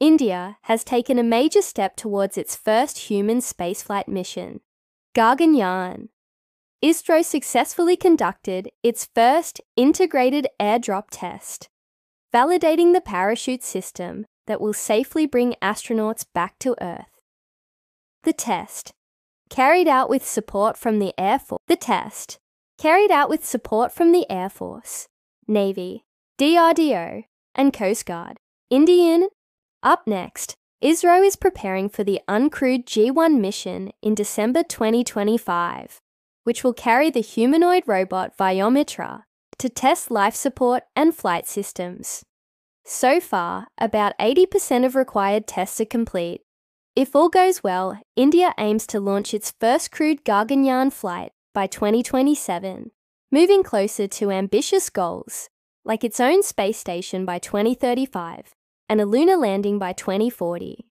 India has taken a major step towards its first human spaceflight mission, Gaganyaan. ISRO successfully conducted its first integrated airdrop test, validating the parachute system that will safely bring astronauts back to Earth. The test, carried out with support from the Air Force, the test, carried out with support from the Air Force, Navy, DRDO, and Coast Guard. Indian. Up next, ISRO is preparing for the uncrewed G1 mission in December 2025, which will carry the humanoid robot Vyommitra to test life support and flight systems. So far, about 80% of required tests are complete. If all goes well, India aims to launch its first crewed Gaganyaan flight by 2027, moving closer to ambitious goals like its own space station by 2035 and a lunar landing by 2040.